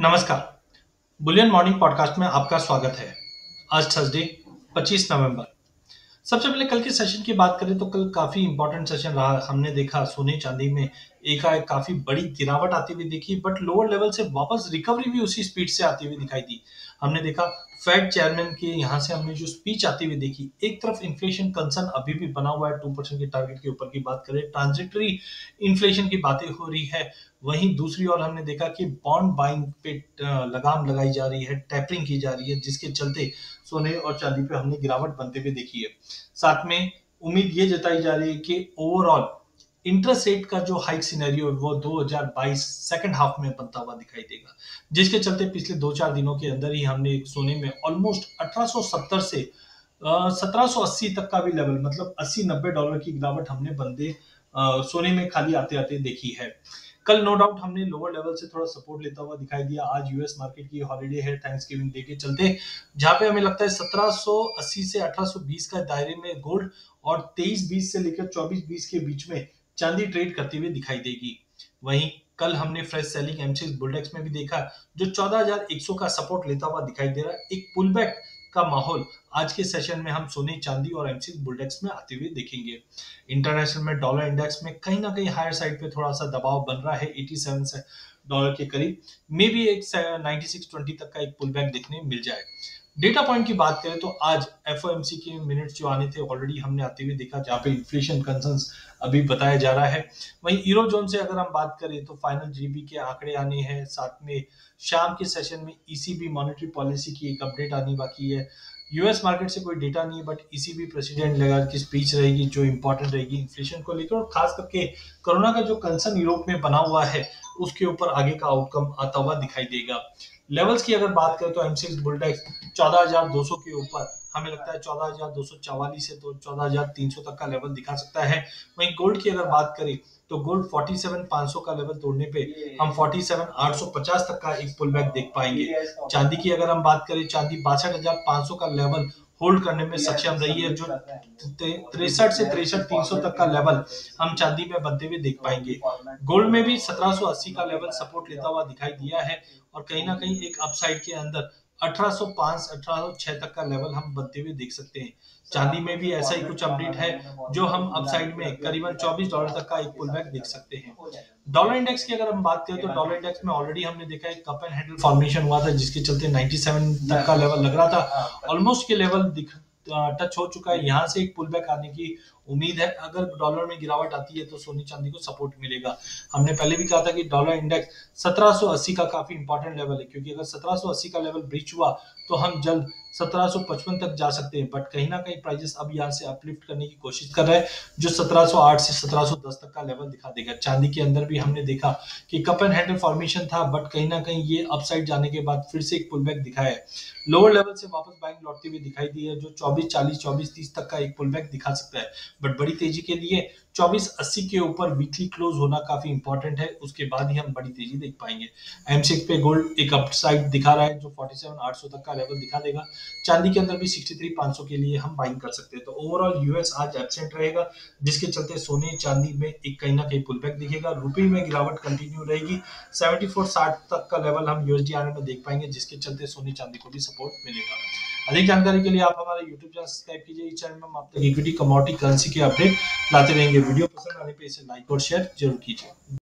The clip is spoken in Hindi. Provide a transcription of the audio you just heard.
नमस्कार। बुलियन मॉर्निंग पॉडकास्ट में आपका स्वागत है। आज थर्सडे 25 नवंबर। सबसे पहले कल के सेशन की बात करें तो कल काफ़ी इंपॉर्टेंट सेशन रहा। हमने देखा सोने चांदी में एकाएक काफ़ी बड़ी गिरावट आती हुई देखी बट लोअर लेवल से वापस रिकवरी भी उसी स्पीड से आती हुई दिखाई दी। हमने देखा फेड चेयरमैन के यहाँ से हमने जो स्पीच आती हुई देखी, एक तरफ़ इन्फ्लेशन कंसर्न अभी भी बना हुआ है टू परसेंट के टारगेट के ऊपर की बात करें ट्रांजिटरी इन्फ्लेशन की बातें हो रही है। वहीं दूसरी ओर हमने देखा कि बॉन्ड बाइंग पे लगाम लगाई जा रही है टैपरिंग की जा रही है, जिसके चलते सोने और चांदी पे हमने गिरावट बनते हुए देखी है। साथ में उम्मीद ये जताई जा रही है कि ओवरऑल इंटरेस्ट रेट का जो हाइक सिनेरियो है, वो 2022 सेकंड हाफ़ में बनता हुआ दिखाई देगा। जिसके चलते पिछले दो चार दिनों के अंदर ही हमने सोने में ऑलमोस्ट 1870 से सत्रह तक का भी लेवल मतलब 80-90 डॉलर की गिरावट हमने बंदे सोने में खाली आते आते देखी है। कल नो डाउट हमने लोअर लेवल से थोड़ा सपोर्ट लेता हुआ दिखाई दिया। आज यूएस मार्केट की हॉलीडे है थैंक्स गिविंग डे के चलते, जहाँ पे हमें लगता है 1780 से 1820 का दायरे में गोल्ड और 23-20 से लेकर 24-20 के बीच में चांदी ट्रेड करती हुई दिखाई देगी। वहीं कल हमने फ्रेश सेलिंग एमसीएक्स बुलडेक्स में भी देखा, जो 14100 का सपोर्ट लेता हुआ दिखाई दे रहा है। एक पुल बैक का माहौल आज के सेशन में हम सोने, चांदी और एमसीएक्स बुलडेक्स में आते हुए देखेंगे। इंटरनेशनल में डॉलर इंडेक्स में कहीं ना कहीं हायर साइड पे थोड़ा सा दबाव बन रहा है 87 से डॉलर के करीब। मे भी एक 9620 तक का एक पुल बैक देखने मिल जाए। डेटा पॉइंट की बात करें तो आज एफ़ के मिनट्स जो आने थे ऑलरेडी हमने आते हुए देखा जहाँ पे इन्फ्लेशन कंसर्न अभी बताया जा रहा है। वहीं यूरो जोन से अगर हम बात करें तो फाइनल जीबी के आंकड़े आने हैं, साथ में शाम के सेशन में ईसीबी मॉनेटरी पॉलिसी की एक अपडेट आनी बाकी है। यूएस मार्केट से कोई डेटा नहीं है बट इसी भी प्रेसिडेंट लगा की स्पीच रहेगी, जो इंपॉर्टेंट रहेगी इन्फ्लेशन को लेकर, और खास करके कोरोना का जो कंसर्न यूरोप में बना हुआ है, उसके ऊपर आगे का आउटकम आता हुआ दिखाई देगा। लेवल्स की अगर बात करें तो एमसीएक्स बुलटेक्स चौदह के ऊपर हमें लगता है चौदह हज़ार दो सौ चौवालीस से तो चौदह हज़ार तीन सौ तक का लेवल दिखा सकता है। वहीं गोल्ड की अगर बात करें तो गोल्ड 47,500 का लेवल तोड़ने पे हम 47,850 तक का एक पुल बैक देख पाएँगे। चांदी की अगर हम बात करें चांदी बासठ हज़ार पाँच सौ का लेवल होल्ड करने में सक्षम रही है जो तिरसठ से तिरसठ तीन सौ तक का लेवल हम चांदी में बनते हुए देख पाएँगे। गोल्ड में भी 1780 का लेवल सपोर्ट लेता हुआ दिखाई दिया है और कहीं ना कहीं एक अपसाइड के अंदर 1805 1806 तक का लेवल हम बनते हुए देख सकते हैं। चांदी में भी ऐसा ही कुछ अपडेट है, जो हम अपसाइड में करीबन 24 डॉलर तक का एक पुल बैक देख सकते हैं। डॉलर इंडेक्स की अगर हम बात करें तो डॉलर इंडेक्स में ऑलरेडी हमने देखा है कप एंड हैंडल फॉर्मेशन हुआ था, जिसके चलते 97 तक का लेवल लग रहा था। ऑलमोस्ट के लेवल दिख टच हो चुका है। यहाँ से एक पुल बैक आने की उम्मीद है, अगर डॉलर में गिरावट आती है तो सोनी चांदी को सपोर्ट मिलेगा। हमने पहले भी कहा था कि डॉलर इंडेक्स 1780 का काफ़ी इंपॉर्टेंट लेवल है, क्योंकि अगर 1780 का लेवल ब्रीच हुआ तो हम जल्द 1755 तक जा सकते हैं। बट कहीं ना कहीं प्राइजेस अब यहाँ से अपलिफ्ट करने की कोशिश कर रहे हैं, जो 1708 से 1710 तक का लेवल दिखा देगा। चांदी के अंदर भी हमने देखा कि कप एंड हैंडल फॉर्मेशन था बट कहीं ना कहीं ये अपसाइड जाने के बाद फिर से एक पुल बैक दिखाया है। लोअर लेवल से वापस बाइंग लौटते हुए दिखाई दी है, जो 24 40 24 30 तक का एक पुल बैक दिखा सकता है। बट बड़ी तेज़ी के लिए चौबीस अस्सी के ऊपर वीकली क्लोज होना काफ़ी इंपॉर्टेंट है। उसके बाद ही हम बड़ी तेज़ी देख पाएँगे। एमसेक पे गोल्ड एक अपसाइड दिखा रहा है जो 47,800 तक का लेवल दिखा देगा। चांदी के अंदर भी 63,500 के लिए हम बाइंग कर सकते हैं। तो ओवरऑल यूएस आज एबसेंट रहेगा जिसके चलते सोने चांदी में एक कहीं ना कहीं पुल बैक दिखेगा। रुपये में गिरावट कंटिन्यू रहेगी। सेवेंटी फोर साठ तक का लेवल हम यूएसडी आने में देख पाएँगे जिसके चलते सोने चांदी को भी सपोर्ट मिलेगा। अधिक जानकारी के लिए आप हमारे यूट्यूब चैनल सब्सक्राइब कीजिए। इस चैनल में हम आप तक इक्विटी कमोडिटी करेंसी के अपडेट लाते रहेंगे। वीडियो पसंद आने पर इसे लाइक और शेयर ज़रूर कीजिए।